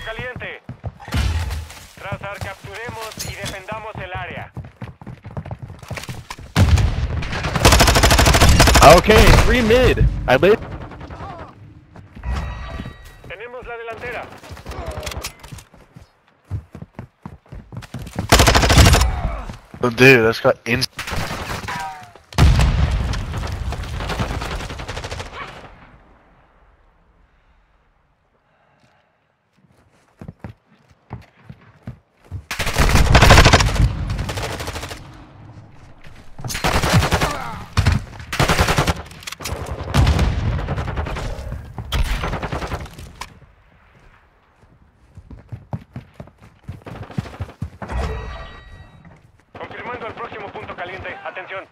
caliente. Trazar, capturemos y defendamos el área. Okay, three mid. I lit. Tenemos la delantera. Oh, dude, that's got in. Confirmando el próximo punto caliente. Atención.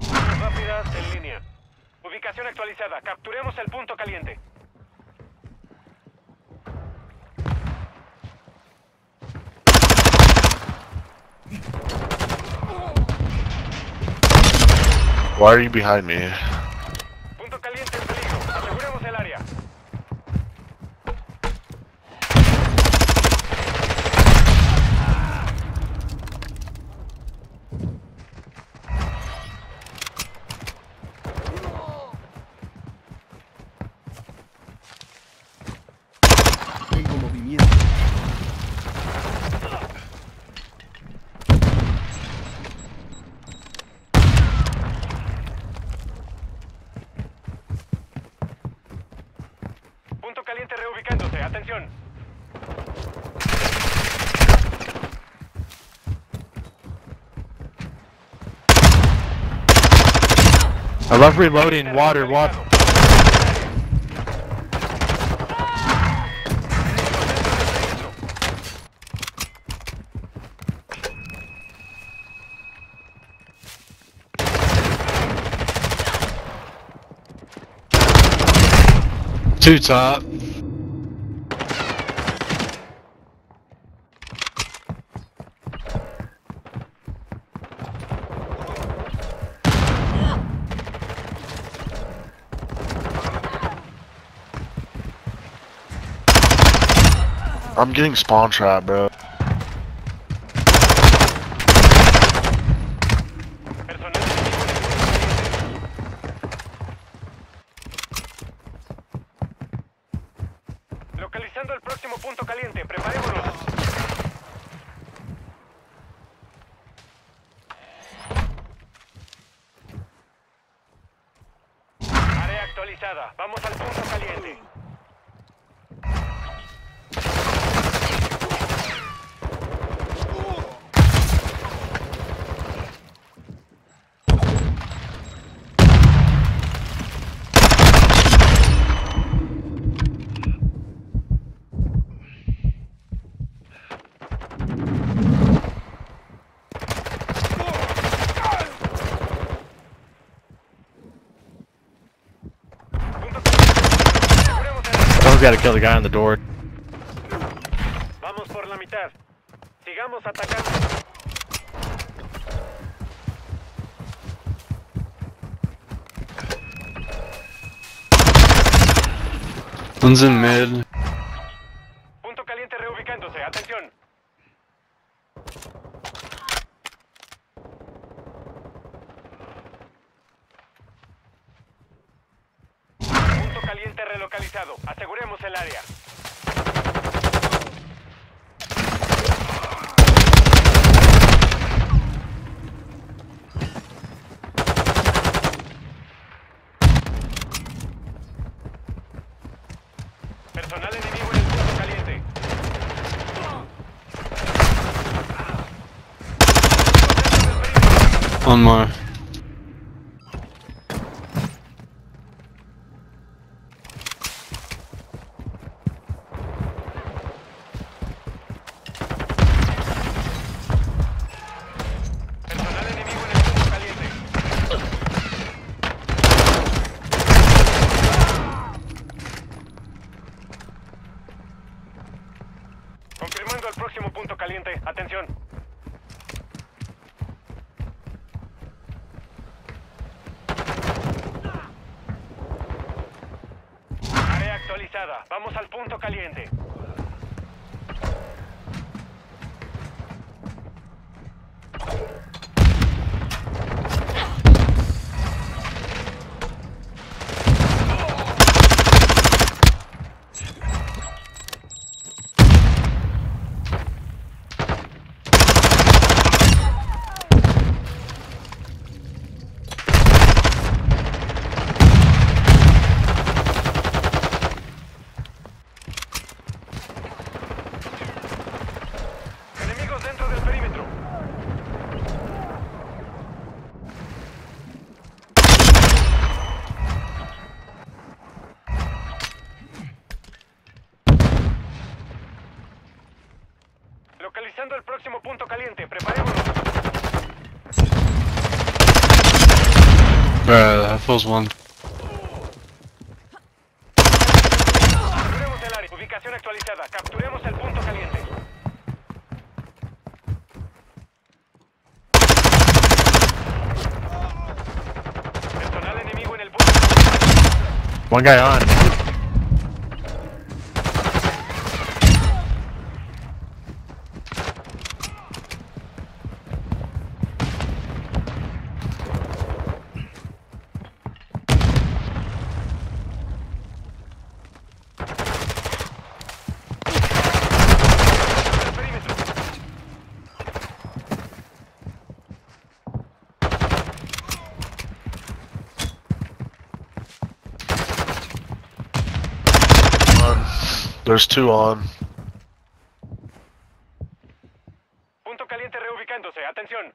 Armas Rápidas en línea. Capturemos el punto caliente. Why are you behind me? I love reloading. Water, water. Two top. Getting spawn trap, bro. Vamos al punto caliente. Punto caliente. Aseguremos el área. Someone's gotta kill the guy on the door. Vamos por la mitad. Sigamos atacando. One's in mid. Punto caliente reubicándose. Atención. Punto caliente relocalizado. Aseguremos el área. Personal enemigo en el punto caliente. One more. Vamos al punto caliente. Localizando el próximo punto caliente. Preparémonos. Uh, that feels one. Capturemos el área. Ubicación actualizada. Capturemos el punto caliente. Personal enemigo en el punto. One guy on. There's two on. Punto caliente reubicándose. Atención.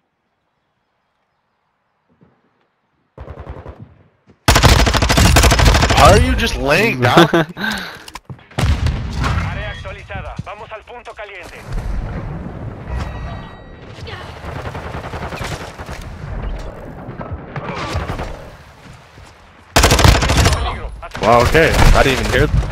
Why are you just laying down? Área actualizada. Vamos al punto caliente. Wow, okay. I didn't even hear.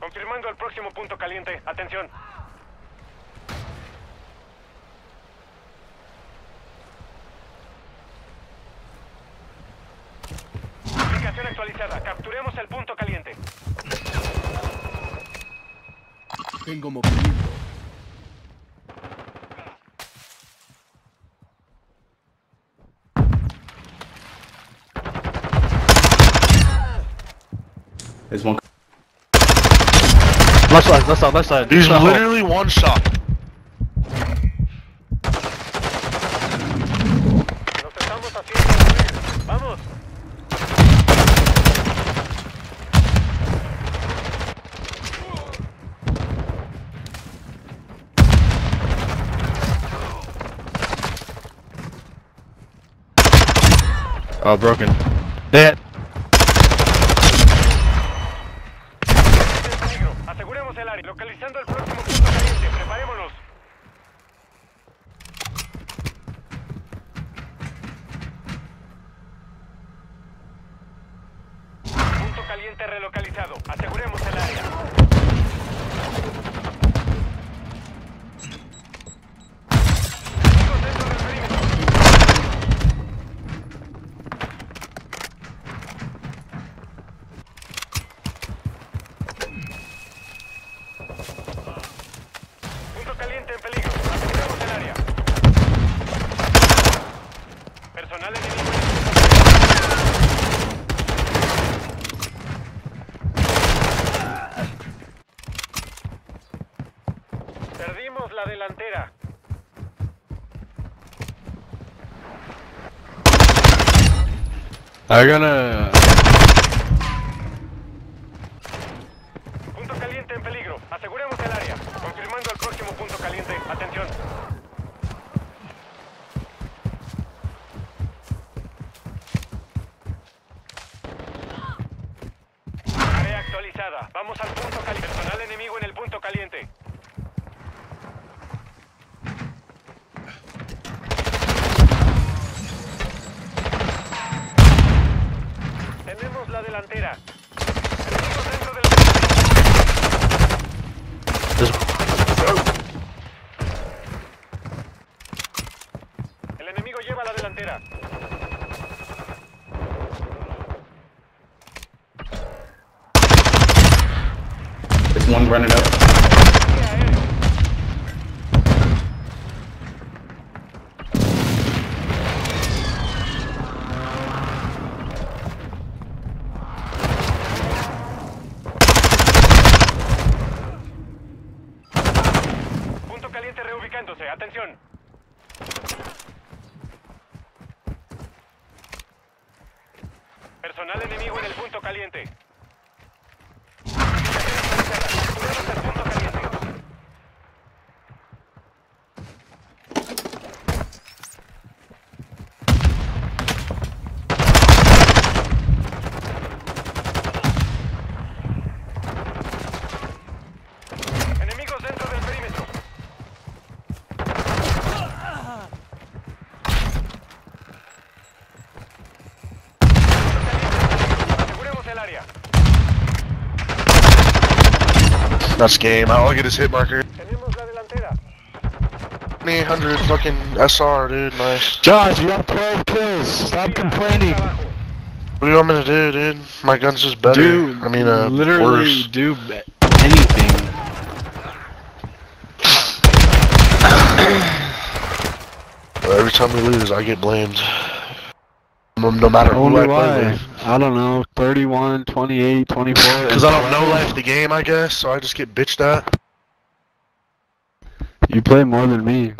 Confirmando el próximo punto caliente. Atención. Ubicación actualizada. Capturemos el punto caliente. Tengo movimiento. There's one. Left side, left side, left side. He's Left side. literally one shot. Nos estamos haciendo mover. Vamos. Oh, broken. Dead. Gonna... Punto caliente en peligro. Aseguremos el área. Confirmando el próximo punto caliente. Atención. Área actualizada. Vamos al punto caliente. Personal enemigo en el punto enemigo lleva la delantera. There's one running up. Punto caliente reubicándose. Atención. That's game. All I get is hit marker. 800 fucking SR, dude. Nice. Josh, you have 12 kills. Stop complaining. What do you want me to do, dude? My gun's just better. Dude, I mean, uh, literally worse. do anything. Every time we lose, I get blamed. No, matter who I play why? with. I don't know. 31, 28, 24. Because I don't know life the game, I guess, so I just get bitched at. You play more than me.